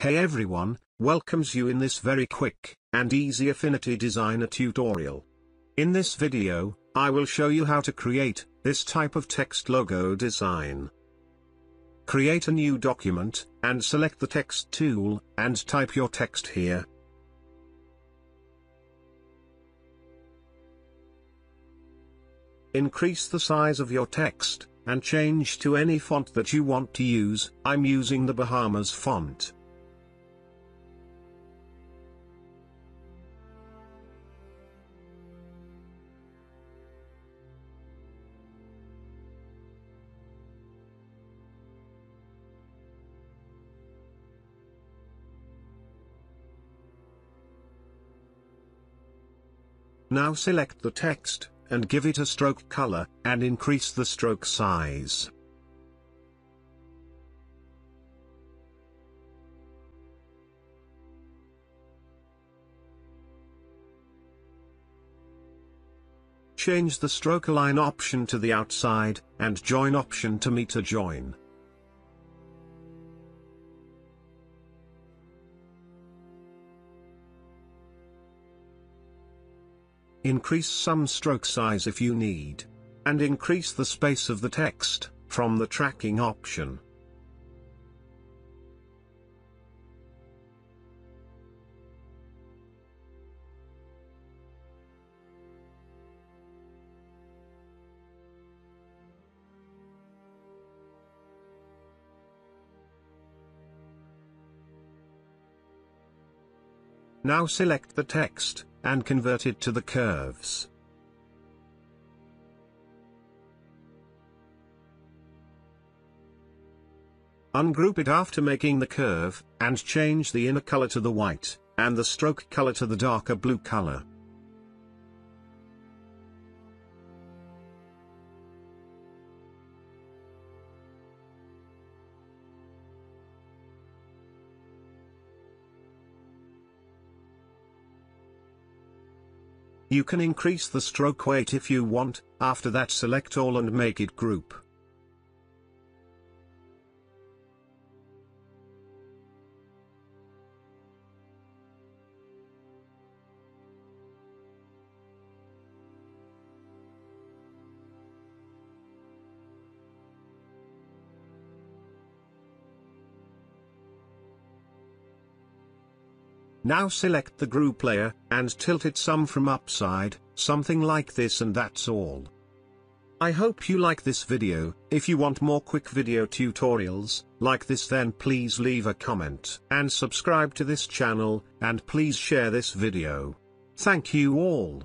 Hey everyone, welcomes you in this very quick and easy Affinity Designer tutorial. In this video, I will show you how to create this type of text logo design. Create a new document, and select the text tool, and type your text here. Increase the size of your text, and change to any font that you want to use, I'm using the Bahamas font. Now select the text, and give it a stroke color, and increase the stroke size. Change the stroke align option to the outside, and join option to miter join. Increase some stroke size if you need. And increase the space of the text, from the tracking option. Now select the text, and convert it to the curves. Ungroup it after making the curve, and change the inner color to the white, and the stroke color to the darker blue color. You can increase the stroke weight if you want, after that select all and make it group. Now select the group layer, and tilt it some from upside, something like this and that's all. I hope you like this video, if you want more quick video tutorials, like this then please leave a comment and subscribe to this channel, and please share this video. Thank you all.